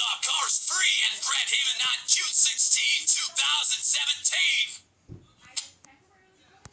Cars 3 in Grand Haven on June 16, 2017.